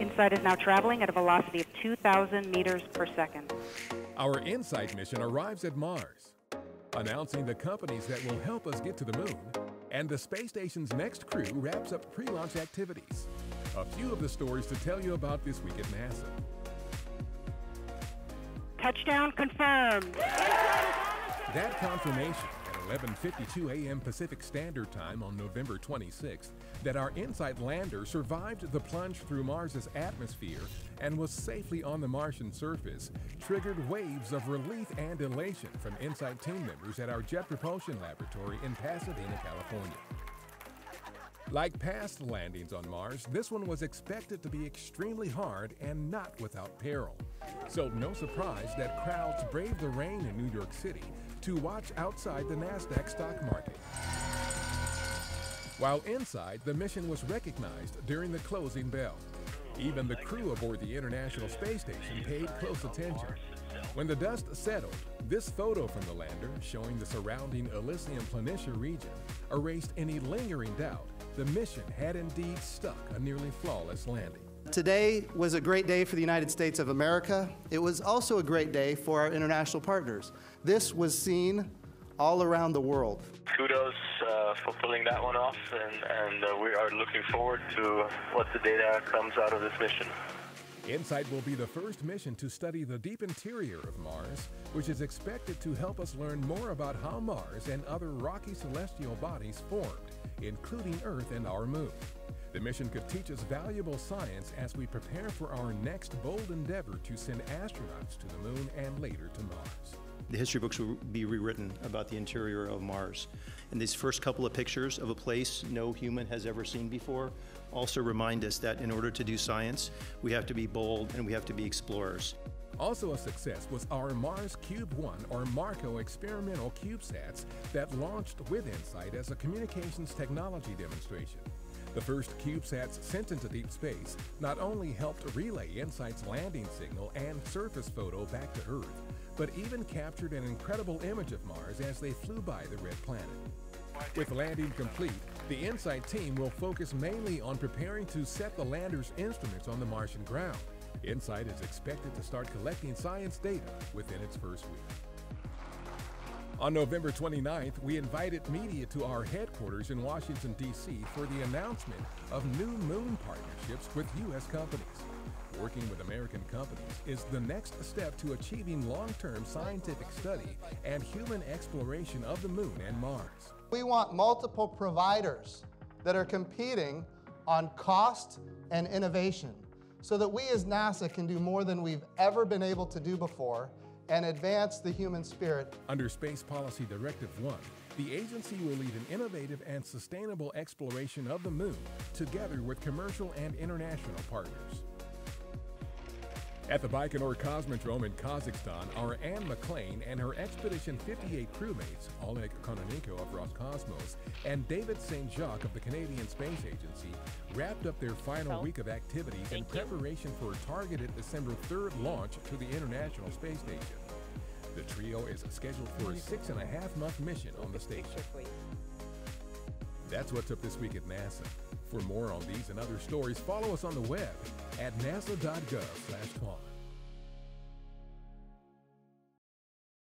InSight is now traveling at a velocity of 2,000 meters per second. Our InSight mission arrives at Mars, announcing the companies that will help us get to the moon, and the space station's next crew wraps up pre launch activities. A few of the stories to tell you about this week at NASA. Touchdown confirmed. That confirmation at 11:52 a.m. Pacific Standard Time on November 26th that our InSight lander survived the plunge through Mars's atmosphere and was safely on the Martian surface triggered waves of relief and elation from InSight team members at our Jet Propulsion Laboratory in Pasadena, California. Like past landings on Mars, this one was expected to be extremely hard and not without peril. So, no surprise that crowds braved the rain in New York City to watch outside the NASDAQ stock market. While inside, the mission was recognized during the closing bell. Even the crew aboard the International Space Station paid close attention. When the dust settled, this photo from the lander, showing the surrounding Elysium Planitia region, erased any lingering doubt the mission had indeed stuck a nearly flawless landing. Today was a great day for the United States of America. It was also a great day for our international partners. This was seen all around the world. Kudos uh, for pulling that one off, and, and uh, we are looking forward to what the data comes out of this mission. InSight will be the first mission to study the deep interior of Mars, which is expected to help us learn more about how Mars and other rocky celestial bodies formed, including Earth and our Moon. The mission could teach us valuable science as we prepare for our next bold endeavor to send astronauts to the Moon and later to Mars the history books will be rewritten about the interior of Mars. And these first couple of pictures of a place no human has ever seen before also remind us that in order to do science, we have to be bold and we have to be explorers. Also a success was our Mars Cube 1 or MarCO experimental CubeSats that launched with InSight as a communications technology demonstration. The first CubeSats sent into deep space not only helped relay InSight's landing signal and surface photo back to Earth, but even captured an incredible image of Mars as they flew by the red planet. With landing complete, the InSight team will focus mainly on preparing to set the lander's instruments on the Martian ground. InSight is expected to start collecting science data within its first week. On November 29th, we invited media to our headquarters in Washington, D.C. for the announcement of new moon partnerships with U.S. companies. Working with American companies is the next step to achieving long-term scientific study and human exploration of the moon and Mars. We want multiple providers that are competing on cost and innovation so that we as NASA can do more than we've ever been able to do before and advance the human spirit. Under Space Policy Directive 1, the agency will lead an innovative and sustainable exploration of the moon together with commercial and international partners. At the Baikonur Cosmodrome in Kazakhstan are Anne McClain and her Expedition 58 crewmates, Oleg Kononenko of Roscosmos and David St. Jacques of the Canadian Space Agency, wrapped up their final week of activities in preparation for a targeted December 3rd launch to the International Space Station. The trio is scheduled for a six and a half month mission on the station. That's what's up this week at NASA. For more on these and other stories, follow us on the web at nasa.gov/twan.